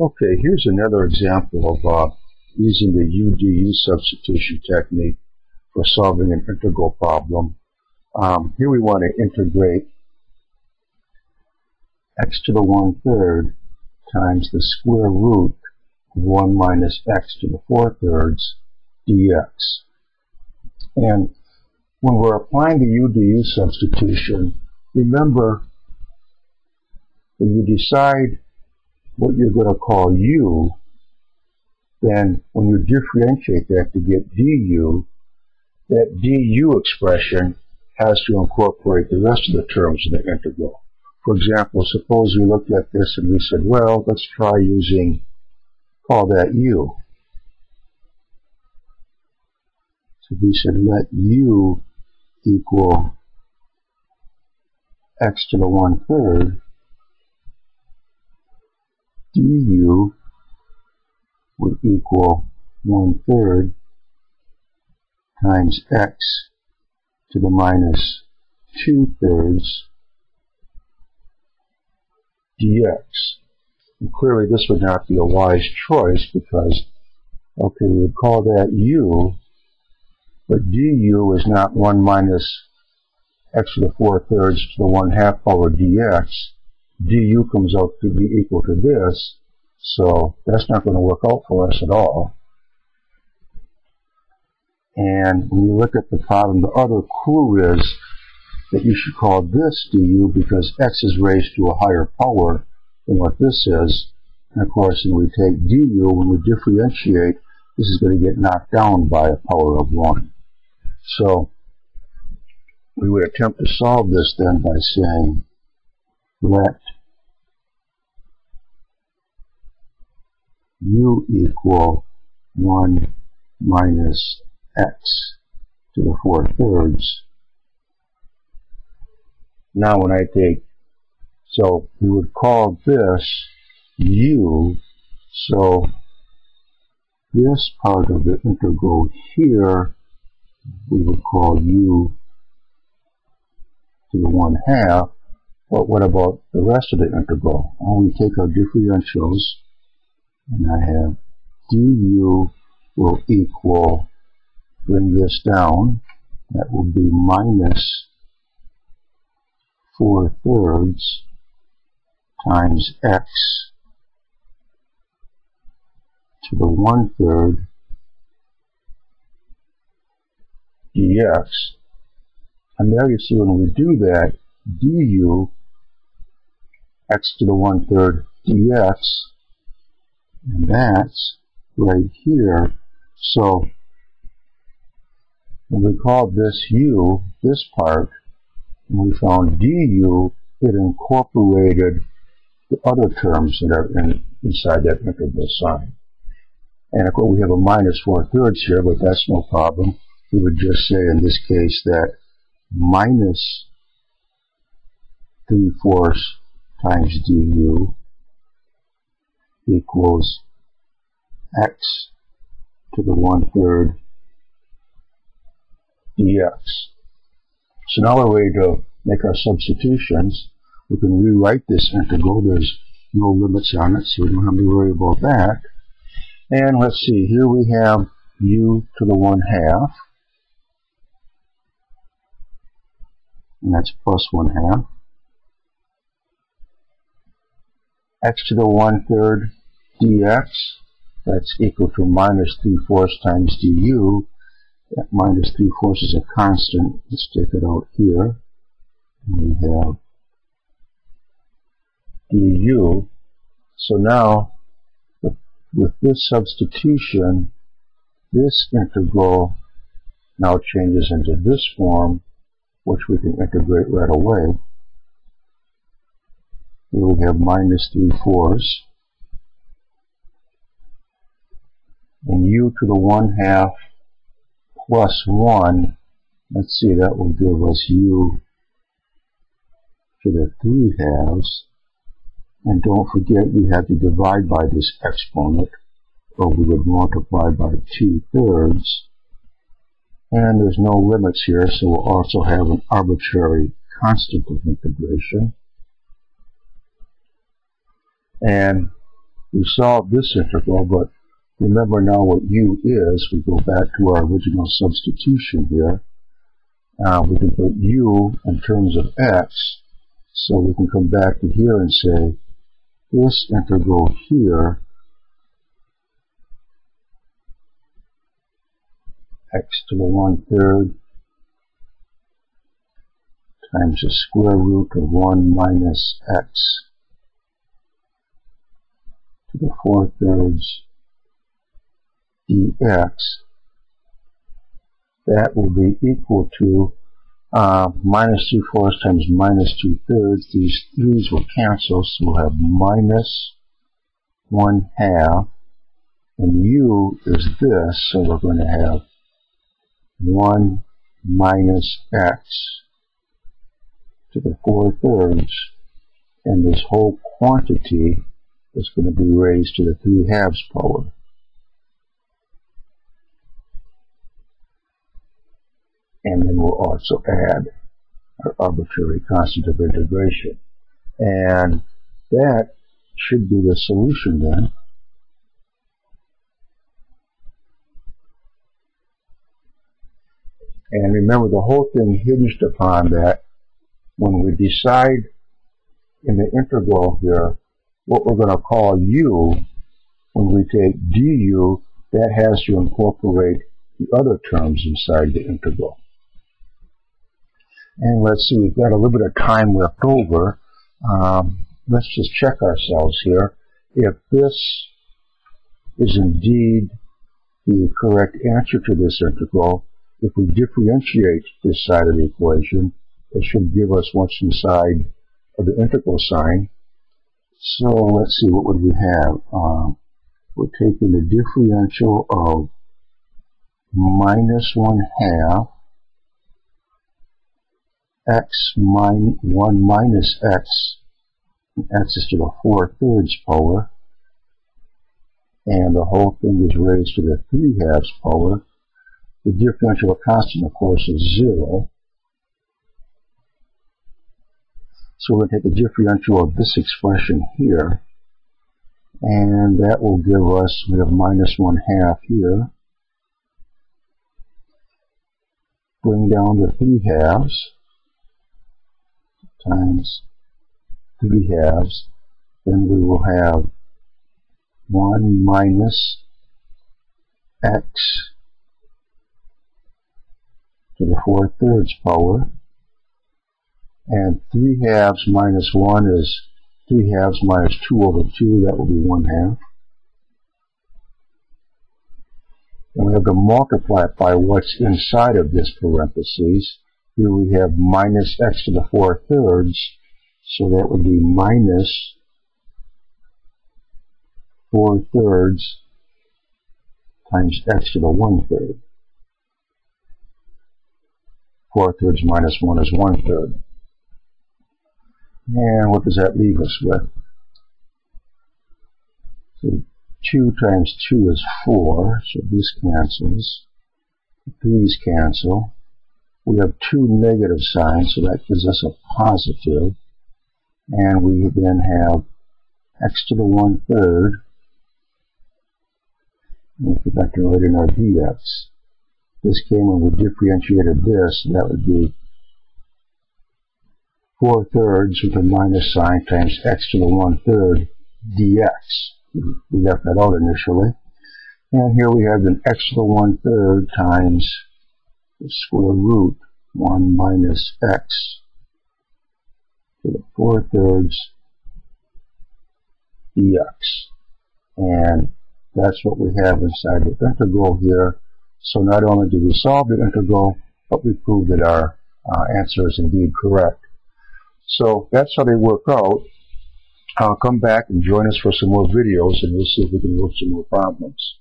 Okay, here's another example of uh, using the UDU substitution technique for solving an integral problem. Um, here we want to integrate x to the one-third times the square root of 1 minus x to the four-thirds dx. And when we're applying the UDU substitution, remember when you decide what you're going to call u, then when you differentiate that to get du, that du expression has to incorporate the rest of the terms in the integral. For example, suppose we looked at this and we said, well, let's try using, call that u. So we said let u equal x to the one-third, du would equal one-third times x to the minus two-thirds dx. And clearly this would not be a wise choice because, okay, we would call that u, but du is not 1 minus x to the 4 thirds to the 1 half power dx. Du comes out to be equal to this, so that's not going to work out for us at all. And when you look at the problem, the other clue is that you should call this du because x is raised to a higher power than what this is. And of course, when we take du, when we differentiate, this is going to get knocked down by a power of 1. So, we would attempt to solve this then by saying, let u equal 1 minus x to the 4 thirds. Now when I take, so we would call this u, so this part of the integral here we would call u to the 1 half, but what about the rest of the integral? Well, we take our differentials, and I have du will equal, bring this down, that will be minus 4 thirds times x to the 1 third dx. And there you see when we do that, du x to the 1 third dx, and that's right here. So we called this u, this part, and we found du, it incorporated the other terms that are in, inside that integral sign. And of course we have a minus 4 thirds here, but that's no problem. We would just say in this case that minus 3 fourths times du equals x to the 1 third dx. So now we're ready to make our substitutions. We can rewrite this integral. There's no limits on it, so we don't have to worry about that. And let's see, here we have u to the 1 half. And that's plus 1 half. X to the 1 third dx. That's equal to minus 3 fourths times du. That minus 3 fourths is a constant. Let's take it out here. We have du. So now, with this substitution, this integral now changes into this form, which we can integrate right away. We have minus 3 fourths. And u to the 1 half plus 1, let's see, that will give us u to the 3 halves. And don't forget we have to divide by this exponent, or we would multiply by 2 thirds. And there's no limits here, so we'll also have an arbitrary constant of integration. And we solved this integral, but remember now what u is. We go back to our original substitution here. Uh, we can put u in terms of x, so we can come back to here and say this integral here x to the one-third times the square root of 1 minus x to the fourth thirds dx, that will be equal to uh, minus 2 fourths times minus 2 thirds. These 3's will cancel, so we'll have minus 1 half. And u is this, so we're going to have 1 minus x to the 4 thirds. And this whole quantity is going to be raised to the 3 halves power. And then we'll also add our arbitrary constant of integration. And that should be the solution then. And remember, the whole thing hinged upon that when we decide in the integral here what we're going to call u, when we take du, that has to incorporate the other terms inside the integral. And let's see, we've got a little bit of time left over. Um, let's just check ourselves here. If this is indeed the correct answer to this integral, if we differentiate this side of the equation, it should give us what's inside of the integral sign. So let's see, what would we have? Uh, we're taking the differential of minus 1 half x minus 1 minus x, x is to the 4 thirds power, and the whole thing is raised to the 3 halves power. The differential constant, of course, is 0. So we'll take the differential of this expression here, and that will give us, we have minus 1 half here. Bring down the 3 halves times 3 halves, then we will have 1 minus x to the 4 thirds power, and 3 halves minus 1 is 3 halves minus 2 over 2, that will be 1 half. And we have to multiply it by what's inside of this parentheses. Here we have minus x to the 4 thirds, so that would be minus 4 thirds times x to the 1 third. 4 thirds minus 1 is 1 third. And what does that leave us with? So 2 times 2 is 4, so this cancels. These cancel. We have two negative signs, so that gives us a positive. And we then have x to the 1 third. And if we to write in our dx, this came when we differentiated this, that would be 4 thirds with a minus sign times x to the 1 third dx. We left that out initially. And here we have an x to the 1 third times the square root 1 minus x to the 4 thirds dx. And that's what we have inside the integral here. So not only do we solve the integral, but we prove that our uh, answer is indeed correct. So that's how they work out. I'll come back and join us for some more videos and we'll see if we can work some more problems.